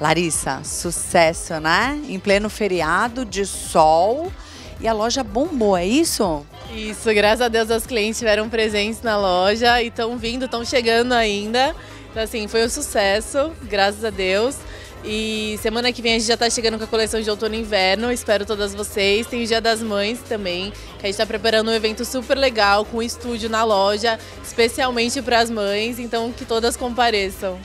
Larissa, sucesso, né? Em pleno feriado de sol e a loja bombou, é isso? Isso, graças a Deus as clientes tiveram presentes na loja e estão vindo, estão chegando ainda. Então, assim, foi um sucesso, graças a Deus. E semana que vem a gente já está chegando com a coleção de outono e inverno. Espero todas vocês. Tem o Dia das Mães também, que a gente está preparando um evento super legal com um estúdio na loja, especialmente para as mães. Então que todas compareçam.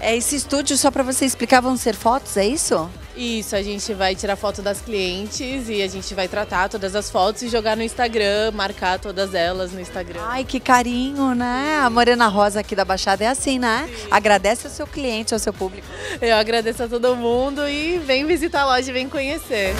É esse estúdio só para você explicar vão ser fotos, é isso? Isso, a gente vai tirar foto das clientes e a gente vai tratar todas as fotos e jogar no Instagram, marcar todas elas no Instagram. Ai, que carinho, né? A Morena Rosa aqui da Baixada é assim, né? Sim. Agradece ao seu cliente, ao seu público. Eu agradeço a todo mundo e vem visitar a loja e vem conhecer.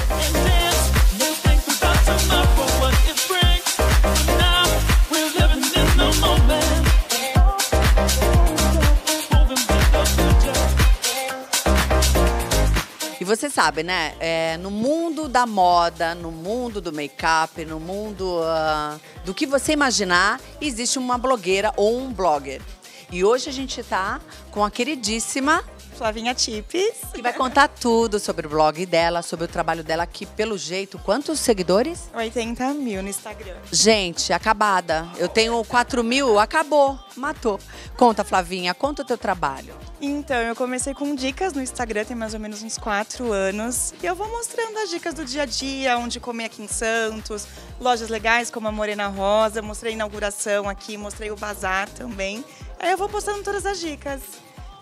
Você sabe, né? É, no mundo da moda, no mundo do make-up, no mundo uh, do que você imaginar, existe uma blogueira ou um blogger. E hoje a gente está com a queridíssima Flavinha Tipes. Que vai contar tudo sobre o blog dela, sobre o trabalho dela aqui, pelo jeito. Quantos seguidores? 80 mil no Instagram. Gente, acabada. Eu tenho 4 mil, acabou, matou. Conta, Flavinha, conta o teu trabalho. Então, eu comecei com dicas no Instagram, tem mais ou menos uns 4 anos. E eu vou mostrando as dicas do dia a dia, onde comer aqui em Santos, lojas legais como a Morena Rosa, mostrei a inauguração aqui, mostrei o bazar também. Aí eu vou postando todas as dicas.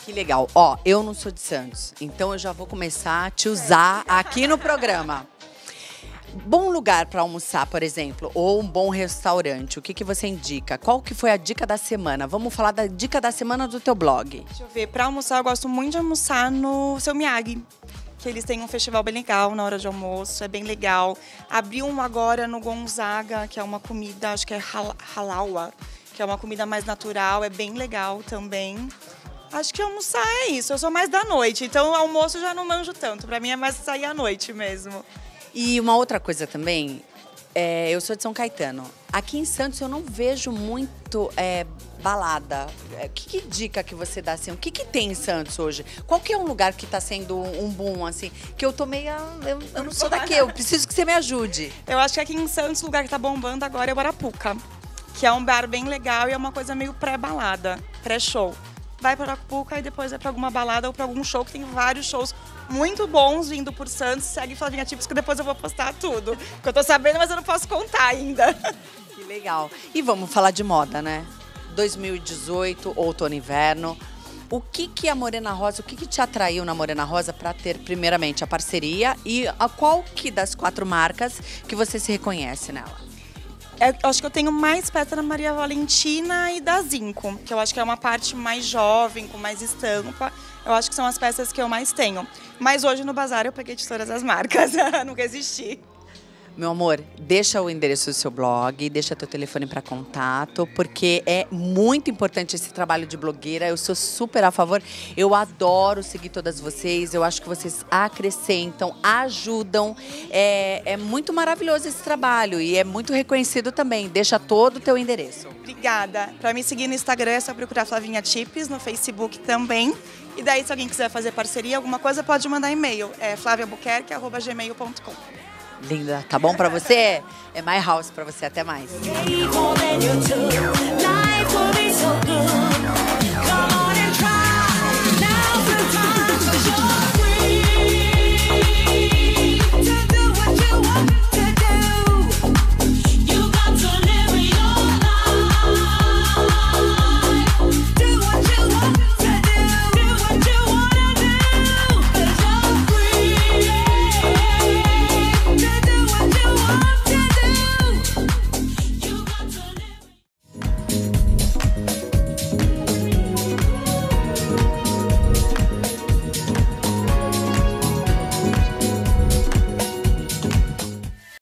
Que legal. Ó, eu não sou de Santos, então eu já vou começar a te usar aqui no programa. Bom lugar para almoçar, por exemplo, ou um bom restaurante, o que, que você indica? Qual que foi a dica da semana? Vamos falar da dica da semana do teu blog. Deixa eu ver, para almoçar eu gosto muito de almoçar no Seu Miyagi que eles têm um festival bem legal na hora de almoço, é bem legal. Abriu um agora no Gonzaga, que é uma comida, acho que é halawa, que é uma comida mais natural, é bem legal também. Acho que almoçar é isso. Eu sou mais da noite, então almoço já não manjo tanto. Para mim é mais sair à noite mesmo. E uma outra coisa também, é, eu sou de São Caetano. Aqui em Santos eu não vejo muito é, balada. É, que, que, dica que você dá assim? O que, que tem em Santos hoje? Qual que é um lugar que está sendo um boom assim? Que eu tô meio, eu, eu não sou daqui. Eu preciso que você me ajude. Eu acho que aqui em Santos o lugar que está bombando agora é o Arapuca, que é um bar bem legal e é uma coisa meio pré-balada, pré-show vai para Acapulco e depois vai para alguma balada ou para algum show, que tem vários shows muito bons vindo por Santos. Segue Flavinha Tipos que depois eu vou postar tudo. Que eu tô sabendo, mas eu não posso contar ainda. Que legal. E vamos falar de moda, né? 2018, outono inverno. O que que a Morena Rosa, o que que te atraiu na Morena Rosa para ter primeiramente a parceria e a qual que das quatro marcas que você se reconhece nela? É, eu acho que eu tenho mais peça da Maria Valentina e da Zinco, que eu acho que é uma parte mais jovem, com mais estampa. Eu acho que são as peças que eu mais tenho. Mas hoje no bazar eu peguei de todas as marcas, nunca existi. Meu amor, deixa o endereço do seu blog, deixa teu telefone para contato, porque é muito importante esse trabalho de blogueira. Eu sou super a favor. Eu adoro seguir todas vocês. Eu acho que vocês acrescentam, ajudam. É, é muito maravilhoso esse trabalho e é muito reconhecido também. Deixa todo o teu endereço. Obrigada. Para me seguir no Instagram é só procurar Flavinha Tips, no Facebook também. E daí, se alguém quiser fazer parceria, alguma coisa, pode mandar e-mail. É flaviabuquerque.gmail.com. Linda, tá bom pra você? É My House pra você, até mais.